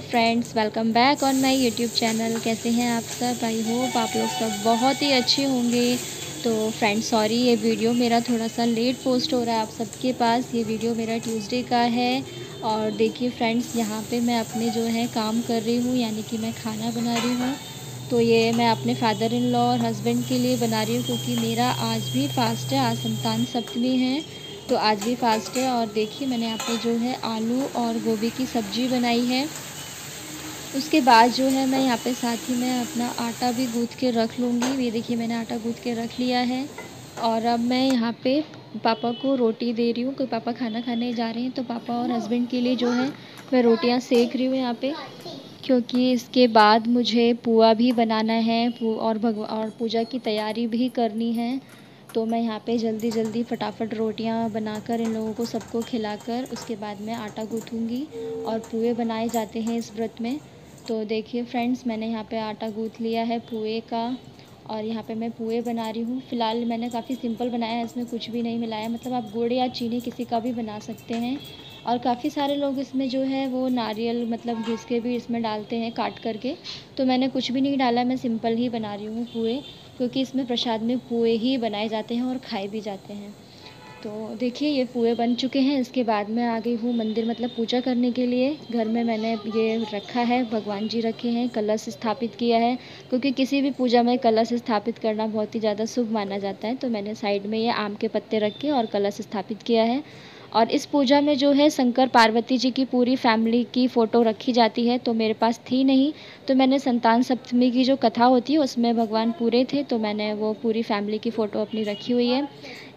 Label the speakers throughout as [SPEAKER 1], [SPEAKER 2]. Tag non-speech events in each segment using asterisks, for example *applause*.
[SPEAKER 1] Welcome back on my YouTube channel कैसे हैं आप सब? आई होप आप लोग सब बहुत ही अच्छे होंगे। तो फ्रेंड्स सॉरी ये वीडियो मेरा थोड़ा सा लेट पोस्ट हो रहा है आप सबके पास। ये वीडियो मेरा ट्यूसडे का है। और देखिए फ्रेंड्स यहाँ पे मैं अपने जो है काम कर रही हूँ, यानी कि मैं खाना बना रही हूँ। तो ये मैं अपने फादर इन लॉ और हस्बैंड के लिए बना रही हूँ, क्योंकि मेरा आज भी फास्ट है, आज संतान सप्तमी है। तो आज भी फास्ट है और देखिए मैंने पे जो है आलू और गोभी की सब्ज़ी बनाई है। उसके बाद जो है मैं यहाँ पे साथ ही में अपना आटा भी गूँथ के रख लूँगी। ये देखिए मैंने आटा गूँथ के रख लिया है। और अब मैं यहाँ पे पापा को रोटी दे रही हूँ। क्योंकि पापा खाना खाने जा रहे हैं तो पापा और हस्बैंड के लिए जो है मैं रोटियाँ सेक रही हूँ यहाँ पे। क्योंकि इसके बाद मुझे पुआ भी बनाना है। और भगवा और पूजा की तैयारी भी करनी है। तो मैं यहाँ पे जल्दी जल्दी फटाफट रोटियाँ बनाकर इन लोगों को सबको खिलाकर उसके बाद मैं आटा गूँथूँगी। और पुए बनाए जाते हैं इस व्रत में। तो देखिए फ्रेंड्स मैंने यहाँ पे आटा गूँथ लिया है पुए का और यहाँ पे मैं पुए बना रही हूँ। फ़िलहाल मैंने काफ़ी सिंपल बनाया है, इसमें कुछ भी नहीं मिलाया। मतलब आप गुड़ या चीनी किसी का भी बना सकते हैं और काफ़ी सारे लोग इसमें जो है वो नारियल मतलब घिस के भी इसमें डालते हैं काट करके। तो मैंने कुछ भी नहीं डाला, मैं सिंपल ही बना रही हूँ पुए, क्योंकि इसमें प्रसाद में पुए ही बनाए जाते हैं और खाए भी जाते हैं। तो देखिए, ये पूरे बन चुके हैं। इसके बाद मैं आ गई हूँ मंदिर मतलब पूजा करने के लिए। घर में मैंने ये रखा है, भगवान जी रखे हैं, कलश स्थापित किया है। क्योंकि किसी भी पूजा में कलश स्थापित करना बहुत ही ज़्यादा शुभ माना जाता है। तो मैंने साइड में ये आम के पत्ते रखे और कलश स्थापित किया है। और इस पूजा में जो है शंकर पार्वती जी की पूरी फैमिली की फ़ोटो रखी जाती है तो मेरे पास थी नहीं। तो मैंने संतान सप्तमी की जो कथा होती है, उसमें भगवान पूरे थे तो मैंने वो पूरी फैमिली की फ़ोटो अपनी रखी हुई है।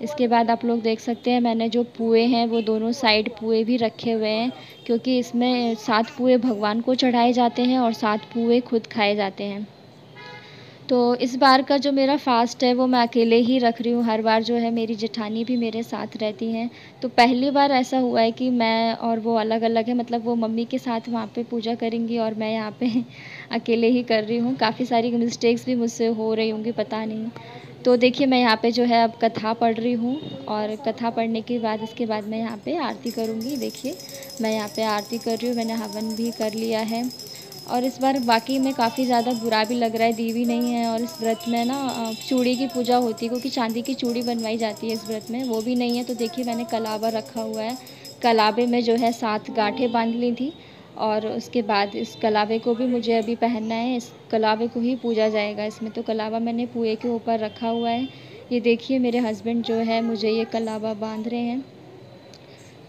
[SPEAKER 1] इसके बाद आप लोग देख सकते हैं, मैंने जो पुए हैं, वो दोनों साइड पुए भी रखे हुए हैं, क्योंकि इसमें सात पुए भगवान को चढ़ाए जाते हैं और सात पुए खुद खाए जाते हैं। तो इस बार का जो मेरा फ़ास्ट है, वो मैं अकेले ही रख रही हूँ। हर बार जो है मेरी जेठानी भी मेरे साथ रहती हैं। तो पहली बार ऐसा हुआ है कि मैं और वो अलग अलग है मतलब वो मम्मी के साथ वहाँ पे पूजा करेंगी और मैं यहाँ पे *laughs* अकेले ही कर रही हूँ। काफ़ी सारी मिस्टेक्स भी मुझसे हो रही होंगी, पता नहीं। तो देखिए, मैं यहाँ पे जो है अब कथा पढ़ रही हूँ और कथा पढ़ने के बाद, इसके बाद मैं यहाँ पे आरती करूँगी। देखिए, मैं यहाँ पे आरती कर रही हूँ। मैंने हवन भी कर लिया है। और इस बार बाकी में काफ़ी ज़्यादा बुरा भी लग रहा है दीवी नहीं है और इस व्रत में ना चूड़ी की पूजा होती है, क्योंकि चांदी की चूड़ी बनवाई जाती है इस व्रत में, वो भी नहीं है तो देखिए मैंने कलावा रखा हुआ है। कलावे में जो है सात गांठें बाँध ली थी और उसके बाद इस कलावे को भी मुझे अभी पहनना है, इस कलावे को ही पूजा जाएगा, इसमें तो कलावा मैंने पुए के ऊपर रखा हुआ है। ये देखिए मेरे हस्बैंड जो है मुझे ये कलावा बाँध रहे हैं।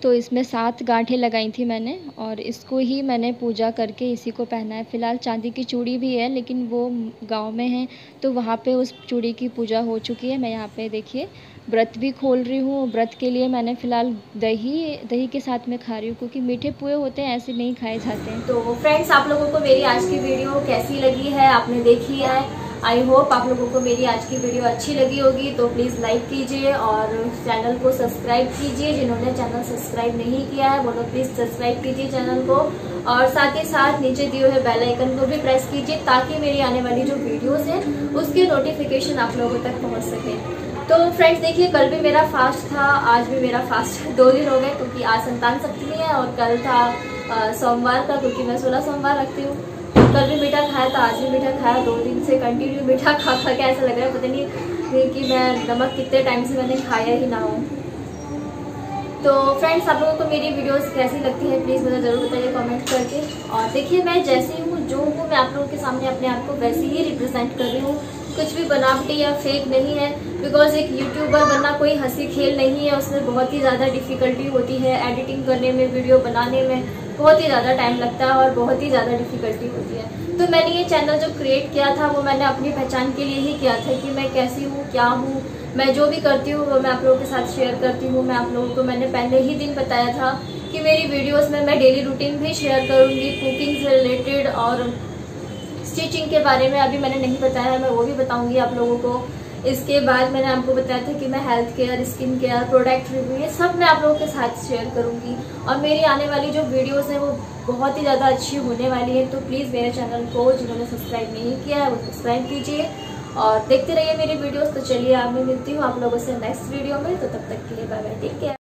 [SPEAKER 1] तो इसमें सात गांठें लगाई थी मैंने और इसको ही मैंने पूजा करके इसी को पहना है फ़िलहाल चांदी की चूड़ी भी है, लेकिन वो गाँव में है तो वहाँ पे उस चूड़ी की पूजा हो चुकी है। मैं यहाँ पे देखिए, व्रत भी खोल रही हूँ। व्रत के लिए मैंने फ़िलहाल दही दही के साथ में खा रही हूँ, क्योंकि मीठे पुए होते हैं, ऐसे नहीं खाए जाते हैं।
[SPEAKER 2] तो फ्रेंड्स आप लोगों को मेरी आज की वीडियो कैसी लगी है? आपने देखी है? आई होप आप लोगों को मेरी आज की वीडियो अच्छी लगी होगी तो प्लीज़ लाइक कीजिए और चैनल को सब्सक्राइब कीजिए। जिन्होंने चैनल सब्सक्राइब नहीं किया है, वो लोग प्लीज़ सब्सक्राइब कीजिए चैनल को। और साथ ही साथ नीचे दिए हुए बेल आइकन को भी प्रेस कीजिए, ताकि मेरी आने वाली जो वीडियोस हैं, उसकी नोटिफिकेशन आप लोगों तक पहुँच सके। तो फ्रेंड्स देखिए, कल भी मेरा फास्ट था, आज भी मेरा फास्ट *laughs* दो दिन हो गए, क्योंकि आज संतान सप्तमी है और कल था सोमवार का, क्योंकि मैं सोलह सोमवार रखती हूँ। कल भी मीठा खाया था, आज भी मीठा खाया, दो दिन से कंटिन्यू मीठा खा खा के ऐसा लग रहा है, पता नहीं कि मैं नमक कितने टाइम से मैंने खाया ही ना हो। तो फ्रेंड्स आप लोगों को मेरी वीडियोस कैसी लगती है प्लीज़ मुझे ज़रूर बताइए कमेंट करके। और देखिए, मैं जैसी हूँ, जो हूँ, मैं आप लोगों के सामने अपने आप को वैसे ही रिप्रेजेंट कर रही हूँ। कुछ भी बनावटी या फेक नहीं है बिकॉज़ एक यूट्यूबर बनना कोई हँसी खेल नहीं है, उसमें बहुत ही ज़्यादा डिफ़िकल्टी होती है एडिटिंग करने में वीडियो बनाने में, बहुत ही ज़्यादा टाइम लगता है और बहुत ही ज़्यादा डिफ़िकल्टी होती है। तो मैंने ये चैनल जो क्रिएट किया था, वो मैंने अपनी पहचान के लिए ही किया था कि मैं कैसी हूँ, क्या हूँ, मैं जो भी करती हूँ, वो मैं आप लोगों के साथ शेयर करती हूँ। मैं आप लोगों को मैंने पहले ही दिन बताया था कि मेरी वीडियोस में मैं डेली रूटीन भी शेयर करूँगी कुकिंग से रिलेटेड और स्टिचिंग के बारे में अभी मैंने नहीं बताया है, मैं वो भी बताऊँगी आप लोगों को। इसके बाद मैंने आपको बताया था कि मैं health care skin care product review ये सब मैं आप लोगों के साथ शेयर करूँगी। और मेरी आने वाली जो वीडियोस हैं, वो बहुत ही ज़्यादा अच्छी होने वाली है तो प्लीज़ मेरे चैनल को, जिन्होंने सब्सक्राइब नहीं किया है, वो सब्सक्राइब कीजिए। और देखते रहिए मेरी वीडियोस तो चलिए आप मैं मिलती हूँ आप लोगों से नेक्स्ट वीडियो में तो तब तक के लिए बाय बाय टेक केयर